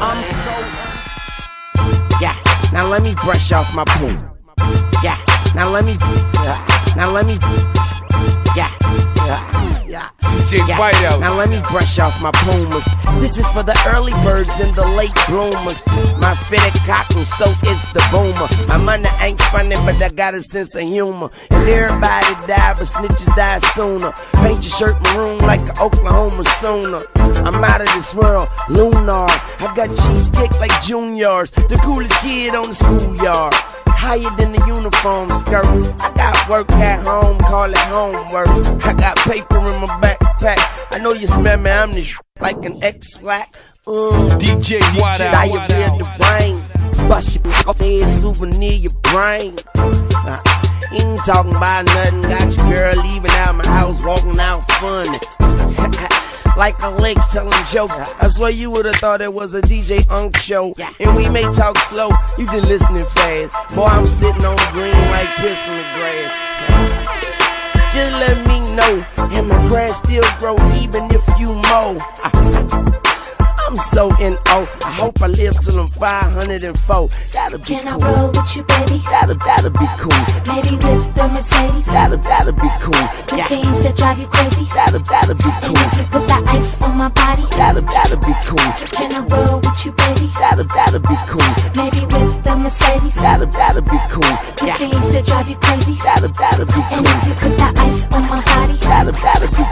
I'm so. Yeah, now let me brush off my poo. Yeah, now let me. Uh, now let me. Yeah. DJ Yeah. Whiteowl. Now let me brush off my pumas. This is for the early birds and the late bloomers. My fitted cotton, so it's the boomer. My money ain't funny, but I got a sense of humor. And everybody die, but snitches die sooner. Paint your shirt maroon like an Oklahoma Sooner. I'm out of this world, lunar. I got cheese cheesecake like juniors. The coolest kid on the schoolyard. Higher than the uniform skirt. I got work at home, call it homework. I got paper in my backpack. I know you smell me, I'm the like an X-Lack. Uh, DJ Whiteowl. diarrhea the brain. Bust your off head, souvenir your brain. Nah, ain't talking about nothing. Got your girl leaving out my house, walking out funny. Like a legs telling jokes. I swear you would've thought it was a DJ Unk show. And we may talk slow, you just listening fast. Boy, I'm sitting on green like piss in the grass. Just let me know, and my grass still grow even if you mow. I'm so in oh. I hope I live till I'm 504. That'll be Can cool. I roll with you, baby? That'll, that'll be cool. Maybe lift the Mercedes. That'll, that'll be cool. The yeah. things that drive you crazy. That'll, that'll be cool. And if you put the ice on my body. That'll, that'll be cool. Can I roll with you, baby? That'll, that'll be cool. Maybe lift the Mercedes. That'll, that'll be cool. The yeah. things that drive you crazy. That'll, that'll be cool. And if you put the ice on my body. That'll, that'll be cool.